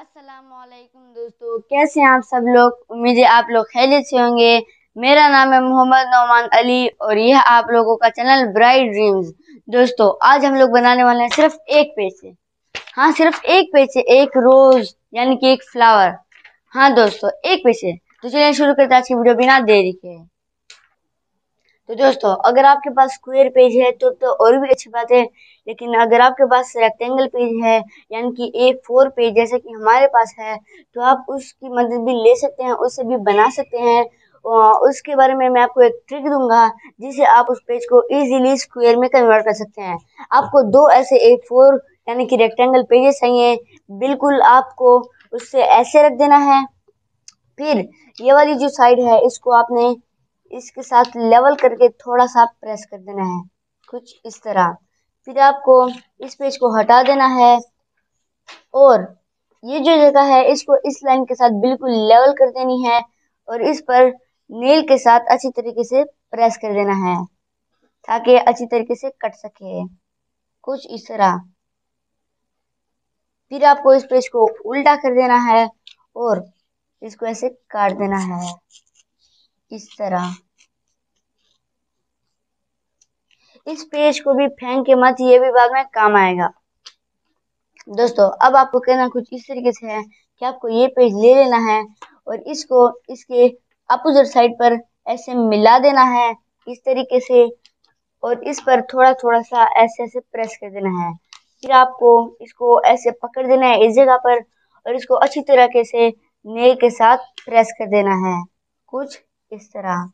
असलकुम दोस्तों, कैसे हैं आप सब लोग? उम्मीद है आप लोग खैरियत से होंगे। मेरा नाम है मोहम्मद नौमान अली और यह आप लोगों का चैनल ब्राइट ड्रीम्स। दोस्तों, आज हम लोग बनाने वाले हैं सिर्फ़ एक पेज से। हाँ सिर्फ़ एक पेज से, एक रोज, यानी कि एक फ्लावर। हाँ दोस्तों, एक पेज से। तो चलिए शुरू करते आज की वीडियो बिना देरी के। तो दोस्तों, अगर आपके पास स्क्वायर पेज है तो तो और भी अच्छी बात है, लेकिन अगर आपके पास रेक्टेंगल पेज है, यानी कि ए फोर पेज जैसे कि हमारे पास है तो आप उसकी मदद भी ले सकते हैं उससे भी बना सकते हैं। उसके बारे में मैं आपको एक ट्रिक दूँगा जिससे आप उस पेज को इजीली स्क्वायर में कन्वर्ट कर सकते हैं। आपको दो ऐसे ए फोर यानी कि रेक्टेंगल पेजेस चाहिए। बिल्कुल आपको उससे ऐसे रख देना है। फिर, ये वाली जो साइड है, इसको आपने इसके साथ लेवल करके थोड़ा सा प्रेस कर देना है। कुछ इस तरह। फिर आपको इस पेज को हटा देना है और ये जो जगह है, इसको इस लाइन के साथ बिल्कुल लेवल कर देनी है और इस पर नील के साथ अच्छी तरीके से प्रेस कर देना है ताकि अच्छी तरीके से कट सके। कुछ इस तरह। फिर आपको इस पेज को उल्टा कर देना है और इसको ऐसे काट देना है। इस तरह। इस पेज को भी फेंक के मत, ये भी बाद में काम आएगा। दोस्तों, अब आपको कहना कुछ इस तरीके से है कि आपको ये पेज ले लेना है और इसको, इसके अपोजिट साइड पर ऐसे मिला देना है इस तरीके से और इस पर थोड़ा थोड़ा सा ऐसे ऐसे प्रेस कर देना है। फिर आपको इसको ऐसे पकड़ देना है इस जगह पर और इसको अच्छी तरीके से नेल के साथ प्रेस कर देना है। कुछ इस तरह।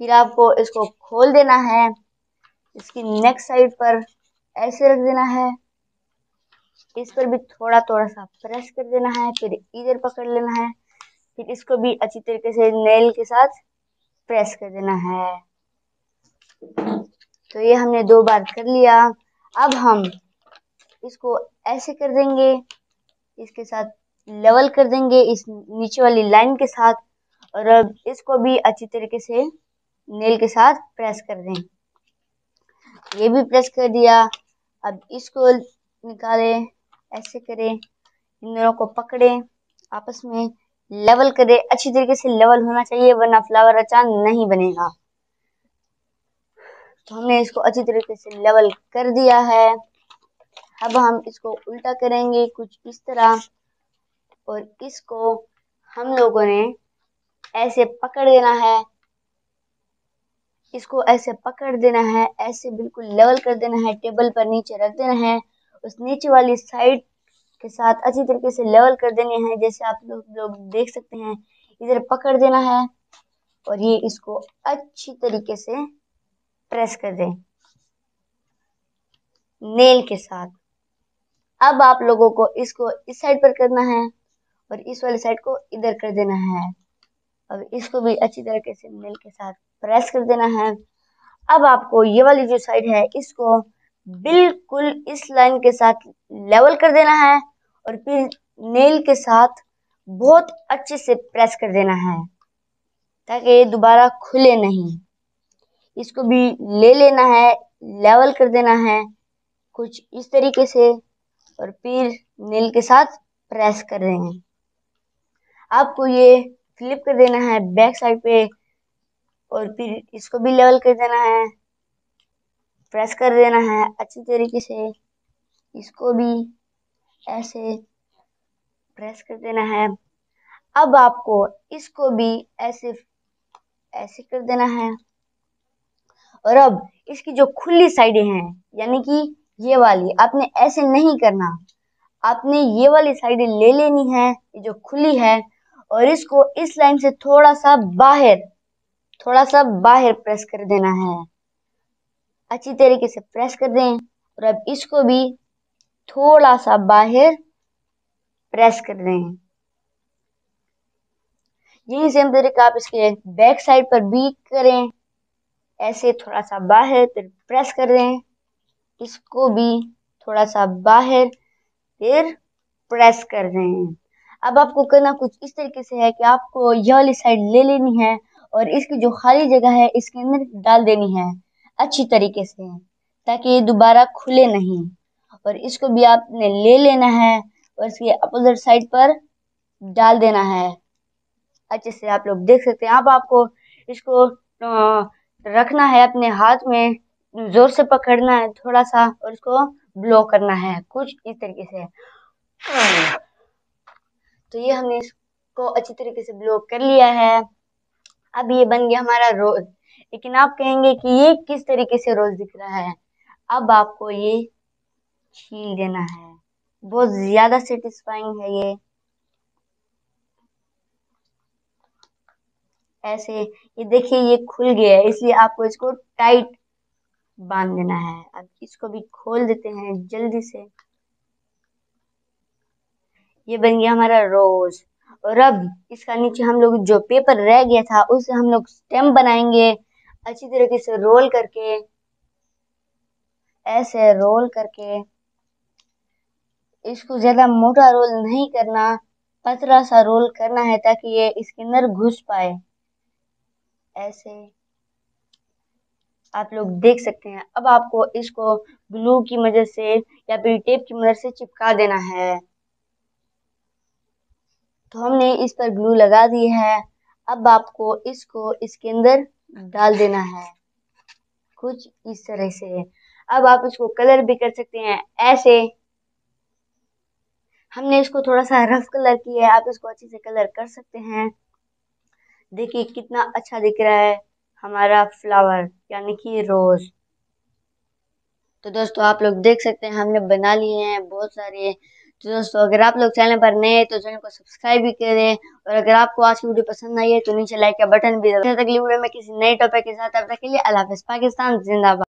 फिर आपको इसको खोल देना है। इसकी नेक्स्ट साइड पर ऐसे रख देना है। इस पर भी थोड़ा थोड़ा सा प्रेस कर देना है, फिर इधर पकड़ लेना है। फिर इसको भी अच्छी तरीके से नेल के साथ प्रेस कर देना है। तो ये हमने दो बार कर लिया। अब हम इसको ऐसे कर देंगे। इसके साथ लेवल कर देंगे इस नीचे वाली लाइन के साथ। और अब इसको भी अच्छी तरीके से नेल के साथ प्रेस कर दें। ये भी प्रेस कर दिया। अब इसको निकालें, ऐसे करें, इन दोनों को पकड़ें। आपस में लेवल करें। अच्छी तरीके से लेवल होना चाहिए, वरना फ्लावर अचान नहीं बनेगा। तो हमने इसको अच्छी तरीके से लेवल कर दिया है। अब हम इसको उल्टा करेंगे कुछ इस तरह। और इसको हम लोगों ने ऐसे पकड़ देना है। इसको ऐसे पकड़ देना है, ऐसे बिल्कुल लेवल कर देना है टेबल पर नीचे रख देना है, उस नीचे वाली साइड के साथ अच्छी तरीके से लेवल कर देने हैं, जैसे आप लोग लोग देख सकते हैं। इधर पकड़ देना है और ये इसको अच्छी तरीके से प्रेस कर दें। नेल के साथ। अब आप लोगों को इसको इस साइड पर करना है और इस वाली साइड को इधर कर देना है। अब इसको भी अच्छी तरीके से नेल के साथ प्रेस कर देना है। अब आपको ये वाली जो साइड है, इसको बिल्कुल इस लाइन के साथ लेवल कर देना है और फिर नेल के साथ बहुत अच्छे से प्रेस कर देना है ताकि ये दोबारा खुले नहीं। इसको भी ले लेना है लेवल कर देना है कुछ इस तरीके से और फिर नेल के साथ प्रेस कर हैं। आपको ये फ्लिप कर देना है बैक साइड पे। और फिर इसको भी लेवल कर देना है। प्रेस कर देना है अच्छी तरीके से। इसको भी ऐसे प्रेस कर देना है। अब आपको इसको भी ऐसे ऐसे कर देना है। और अब इसकी जो खुली साइडें हैं, यानी कि ये वाली, आपने ऐसे नहीं करना। आपने ये वाली साइड ले लेनी है, ये जो खुली है, और इसको इस लाइन से थोड़ा सा बाहर थोड़ा सा बाहर प्रेस कर देना है। अच्छी तरीके से प्रेस कर दें और अब इसको भी थोड़ा सा बाहर प्रेस कर दें। यही सेम तरीका आप इसके बैक साइड पर भी करें। ऐसे थोड़ा सा बाहर फिर प्रेस कर दें। इसको भी थोड़ा सा बाहर फिर प्रेस कर दें। अब आपको करना कुछ इस तरीके से है कि आपको यह वाली साइड ले लेनी है। और इसकी जो खाली जगह है, इसके अंदर डाल देनी है, अच्छी तरीके से, ताकि ये दोबारा खुले नहीं। और इसको भी आपने ले लेना है और इसके अपोजिट साइड पर डाल देना है। अच्छे से आप लोग देख सकते हैं। अब आपको इसको रखना है अपने हाथ में, ज़ोर से पकड़ना है थोड़ा सा और इसको ब्लो करना है कुछ इस तरीके से। तो ये हमने इसको अच्छी तरीके से ब्लो कर लिया है। अब ये बन गया हमारा रोज। लेकिन आप कहेंगे कि ये किस तरीके से रोज दिख रहा है? अब आपको ये छील देना है। बहुत ज़्यादा सेटिस्फाइंग है ये। ऐसे, ये देखिए, ये खुल गया है, इसलिए आपको इसको टाइट बाँध देना है। अब इसको भी खोल देते हैं जल्दी से। ये बन गया हमारा रोज। और अब इसका नीचे हम लोग जो पेपर रह गया था उससे हम लोग स्टेम बनाएँगे। अच्छी तरीके से रोल करके, ऐसे रोल करके। इसको ज़्यादा मोटा रोल नहीं करना, पतला सा रोल करना है ताकि ये इसके अंदर घुस पाए। ऐसे आप लोग देख सकते हैं। अब आपको इसको ग्लू की मदद से या फिर टेप की मदद से चिपका देना है। तो हमने इस पर ग्लू लगा दी है। अब आपको इसको इसके अंदर डाल देना है। कुछ इस तरह से। अब आप इसको कलर भी कर सकते हैं। ऐसे। हमने इसको थोड़ा सा रफ कलर किया है। आप इसको अच्छे से कलर कर सकते हैं। देखिए कितना अच्छा दिख रहा है हमारा फ्लावर यानी कि रोज तो दोस्तों, आप लोग देख सकते हैं, हमने बना लिए हैं बहुत सारे तो दोस्तों, अगर आप लोग चैनल पर नए हैं तो चैनल को सब्सक्राइब भी करें। और अगर आपको आज की वीडियो पसंद आई है तो नीचे लाइक का बटन भी दबाएँ। अगली वीडियो में किसी नए टॉपिक के साथ अब तक के लिए अल्लाह पाकिस्तान, जिंदाबाद।